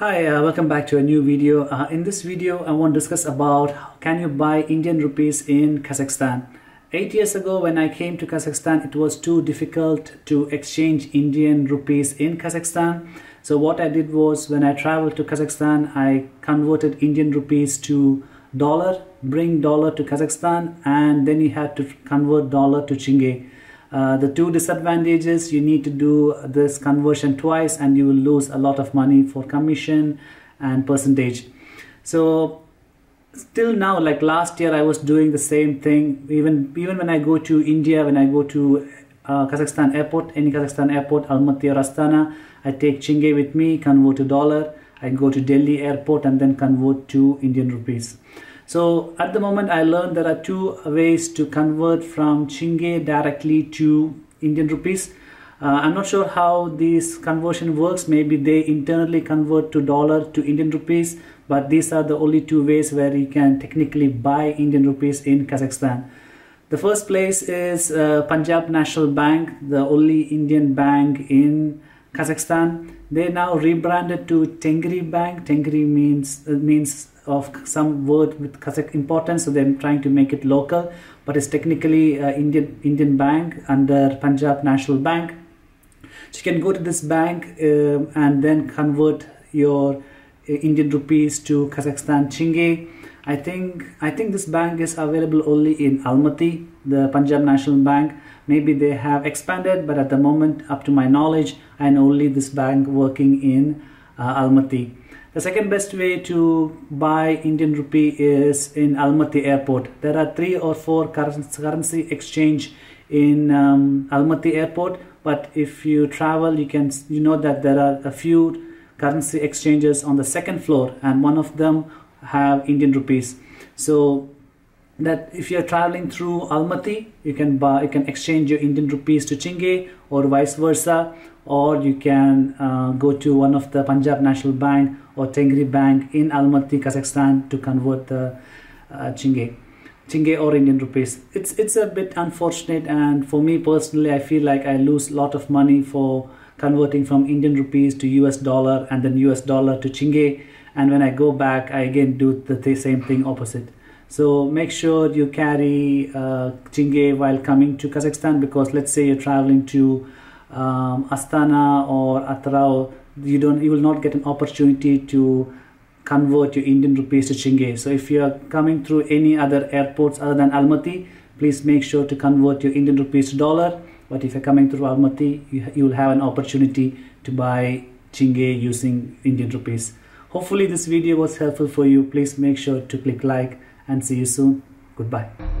Hi, uh, welcome back to a new video. Uh, in this video, I want to discuss about can you buy Indian rupees in Kazakhstan. Eight years ago, when I came to Kazakhstan, it was too difficult to exchange Indian rupees in Kazakhstan. So what I did was when I traveled to Kazakhstan, I converted Indian rupees to dollar, bring dollar to Kazakhstan, and then you had to convert dollar to Tenge. Uh, the two disadvantages you need to do this conversion twice and you will lose a lot of money for commission and percentage. So still now like last year i was doing the same thing. Even even when i go to india when i go to uh, kazakhstan airport any kazakhstan airport almaty or astana i take tenge with me convert to dollar. I go to delhi airport and then convert to indian rupees so at the moment, I learned there are two ways to convert from Tenge directly to Indian rupees. Uh, I'm not sure how this conversion works. Maybe they internally convert to dollar to Indian rupees, but these are the only two ways where you can technically buy Indian rupees in Kazakhstan. The first place is uh, Punjab National Bank, the only Indian bank in Kazakhstan. They now rebranded to Tengri Bank. Tengri means uh, means of some word with Kazakh importance, so they're trying to make it local, but it's technically uh, Indian Indian bank under Punjab National Bank. So you can go to this bank uh, and then convert your uh, Indian rupees to Kazakhstan tenge. I think I think this bank is available only in Almaty, the Punjab National Bank. Maybe they have expanded, but at the moment, up to my knowledge, I know only this bank working in uh, Almaty. The second best way to buy Indian rupee is in Almaty airport. There are three or four currency exchange in um, Almaty airport, but if you travel, you can you know that there are a few currency exchanges on the second floor, and one of them have Indian rupees. So that if you're traveling through Almaty, you can buy, you can exchange your Indian rupees to Tenge or vice versa, or you can uh, go to one of the Punjab National Bank or Tengri Bank in Almaty, Kazakhstan to convert the uh, Tenge, Tenge or Indian rupees. It's it's a bit unfortunate, and for me personally, I feel like I lose a lot of money for converting from Indian rupees to US dollar and then US dollar to Tenge. And when I go back, I again do the same thing opposite. So make sure you carry uh, Tenge while coming to Kazakhstan because let's say you're traveling to um, Astana or Atyrau you don't you will not get an opportunity to convert your Indian rupees to Tenge. So if you are coming through any other airports other than Almaty, please make sure to convert your Indian rupees to dollar. But if you're coming through Almaty, you, you will have an opportunity to buy Tenge using Indian rupees. Hopefully this video was helpful for you. Please make sure to click like and see you soon. Goodbye.